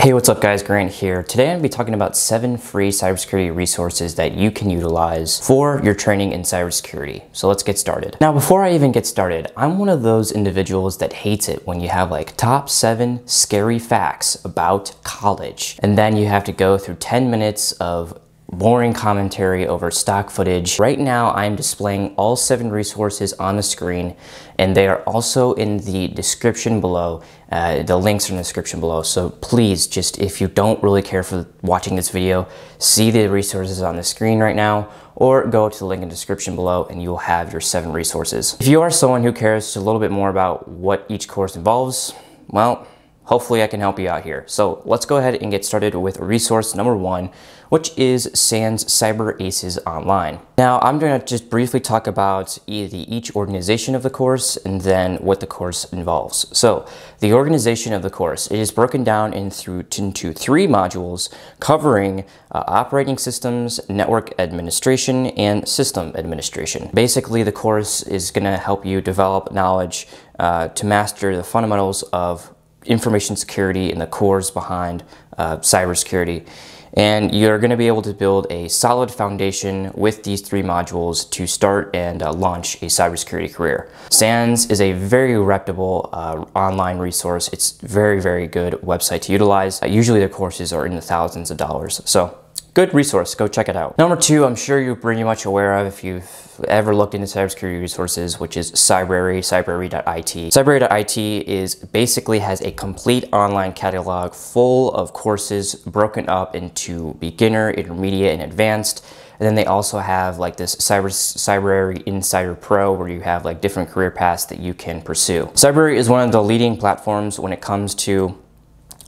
Hey, what's up guys? Grant here. Today I'm to be talking about seven free cybersecurity resources that you can utilize for your training in cybersecurity. So let's get started. Now, before I even get started, I'm one of those individuals that hates it when you have like top seven scary facts about college. And then you have to go through 10 minutes of boring commentary over stock footage. Right now, I'm displaying all seven resources on the screen, and they are also in the description below. Uh, the links are in the description below. So please, just if you don't really care for watching this video, see the resources on the screen right now, or go to the link in the description below and you'll have your seven resources. If you are someone who cares a little bit more about what each course involves, well, hopefully I can help you out here. So let's go ahead and get started with resource number one, which is SANS Cyber Aces Online. Now I'm going to just briefly talk about each organization of the course and then what the course involves. So the organization of the course it is broken down in through, into three modules covering uh, operating systems, network administration, and system administration. Basically the course is going to help you develop knowledge uh, to master the fundamentals of information security and the cores behind uh, cybersecurity. And you're going to be able to build a solid foundation with these three modules to start and uh, launch a cybersecurity career. SANS is a very reputable uh, online resource. It's very, very good website to utilize. Uh, usually the courses are in the thousands of dollars. So good resource. Go check it out. Number two, I'm sure you're pretty much aware of if you've ever looked into cybersecurity resources, which is Cybrary, cybrary.it. Cybrary.it is basically has a complete online catalog full of courses broken up into beginner, intermediate, and advanced. And then they also have like this Cyber Cybrary Insider Pro where you have like different career paths that you can pursue. Cybrary is one of the leading platforms when it comes to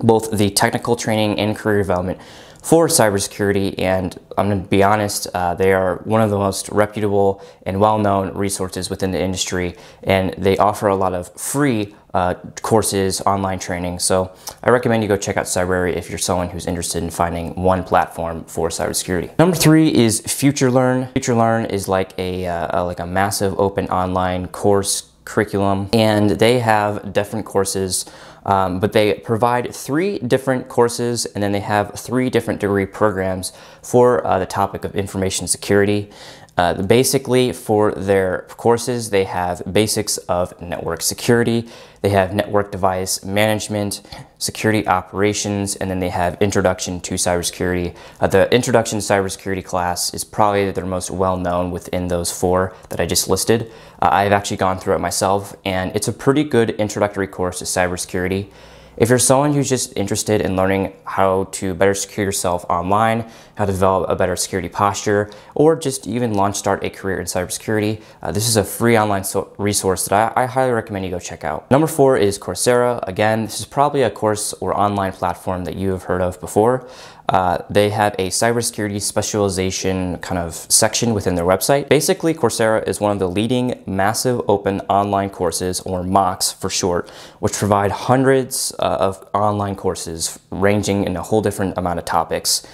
both the technical training and career development for cybersecurity. And I'm going to be honest, uh, they are one of the most reputable and well-known resources within the industry. And they offer a lot of free uh, courses, online training. So I recommend you go check out Cybrary if you're someone who's interested in finding one platform for cybersecurity. Number three is FutureLearn. FutureLearn is like a, uh, like a massive open online course curriculum and they have different courses um, but they provide three different courses and then they have three different degree programs for uh, the topic of information security. Uh, basically, for their courses, they have basics of network security, they have network device management, security operations, and then they have introduction to cybersecurity. Uh, the introduction to cybersecurity class is probably their most well known within those four that I just listed. Uh, I've actually gone through it myself, and it's a pretty good introductory course to cybersecurity. If you're someone who's just interested in learning how to better secure yourself online, how to develop a better security posture, or just even launch start a career in cybersecurity, uh, this is a free online so resource that I, I, highly recommend you go check out. Number four is Coursera. Again, this is probably a course or online platform that you have heard of before. Uh, they have a cybersecurity specialization kind of section within their website. Basically, Coursera is one of the leading massive open online courses, or MOOCs for short, which provide hundreds of online courses ranging in a whole different amount of topics.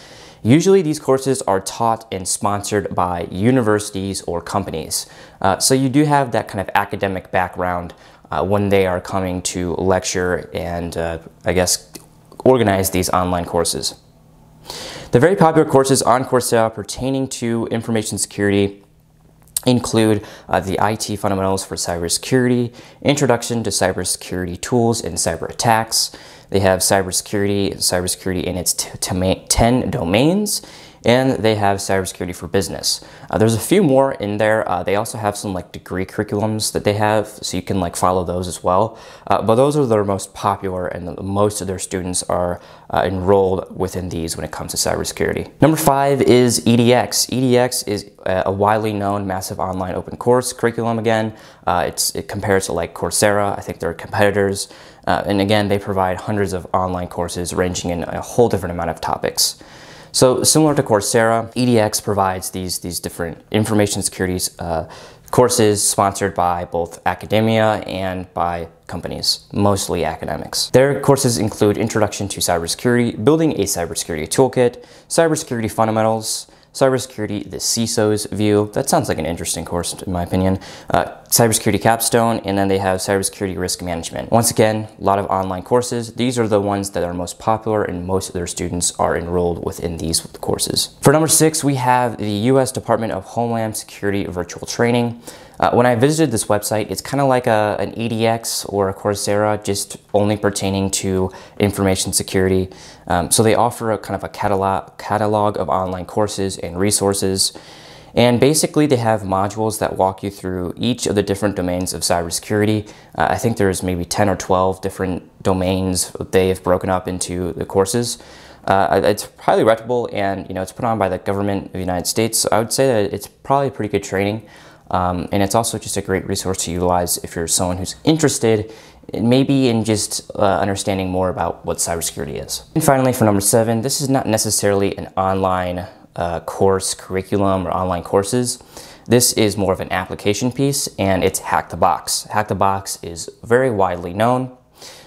Usually these courses are taught and sponsored by universities or companies. Uh, so you do have that kind of academic background uh, when they are coming to lecture and uh, I guess organize these online courses. The very popular courses on Coursera pertaining to information security include uh, the IT fundamentals for cybersecurity, introduction to cybersecurity tools and cyber attacks. They have cybersecurity, cybersecurity in its 10 domains, and they have cybersecurity for business. Uh, there's a few more in there. Uh, they also have some like degree curriculums that they have, so you can like follow those as well. Uh, but those are their most popular, and the, most of their students are uh, enrolled within these when it comes to cybersecurity. Number five is EDX. EDX is a widely known massive online open course curriculum. Again, uh, it's it compares to like Coursera. I think they're competitors. Uh, and again, they provide hundreds of online courses ranging in a whole different amount of topics. So similar to Coursera, EDX provides these, these different information security uh, courses sponsored by both academia and by companies, mostly academics. Their courses include Introduction to Cybersecurity, Building a Cybersecurity Toolkit, Cybersecurity Fundamentals, Cybersecurity, the CISO's view. That sounds like an interesting course in my opinion. Uh, cybersecurity capstone, and then they have cybersecurity risk management. Once again, a lot of online courses. These are the ones that are most popular and most of their students are enrolled within these courses. For number six, we have the U.S. Department of Homeland Security virtual training. Uh, when I visited this website, it's kind of like a, an EDX or a Coursera, just only pertaining to information security. Um, so they offer a kind of a catalog, catalog of online courses and resources. And basically, they have modules that walk you through each of the different domains of cybersecurity. Uh, I think there's maybe 10 or 12 different domains they have broken up into the courses. Uh, it's highly reputable and you know it's put on by the government of the United States. So I would say that it's probably pretty good training. Um, and it's also just a great resource to utilize if you're someone who's interested maybe in just uh, understanding more about what cybersecurity is. And finally, for number seven, this is not necessarily an online uh, course curriculum or online courses. This is more of an application piece and it's Hack the Box. Hack the Box is very widely known.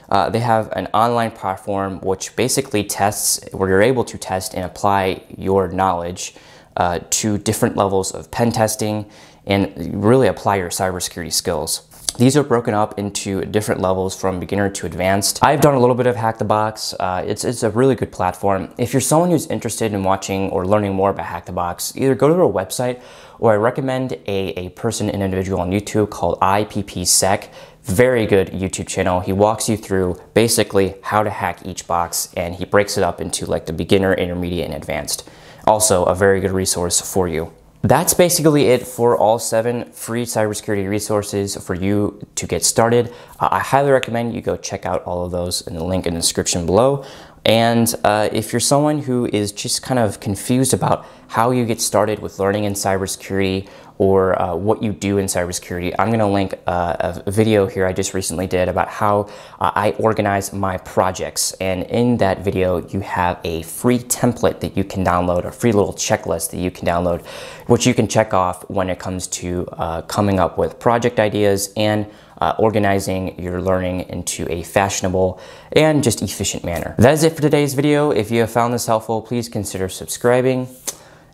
Uh, they have an online platform which basically tests, where you're able to test and apply your knowledge uh, to different levels of pen testing and really apply your cybersecurity skills. These are broken up into different levels from beginner to advanced. I've done a little bit of Hack the Box. Uh, it's, it's a really good platform. If you're someone who's interested in watching or learning more about Hack the Box, either go to their website or I recommend a, a person, an individual on YouTube called IPPSec. Very good YouTube channel. He walks you through basically how to hack each box and he breaks it up into like the beginner, intermediate, and advanced. Also a very good resource for you. That's basically it for all seven free cybersecurity resources for you to get started. Uh, I highly recommend you go check out all of those in the link in the description below. And uh, if you're someone who is just kind of confused about how you get started with learning in cybersecurity or uh, what you do in cybersecurity, I'm going to link uh, a video here I just recently did about how uh, I organize my projects. And in that video, you have a free template that you can download, a free little checklist that you can download, which you can check off when it comes to uh, coming up with project ideas and uh, organizing your learning into a fashionable and just efficient manner. That is it for today's video. If you have found this helpful, please consider subscribing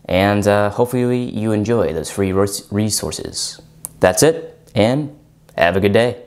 and uh, hopefully you enjoy those free resources. That's it and have a good day.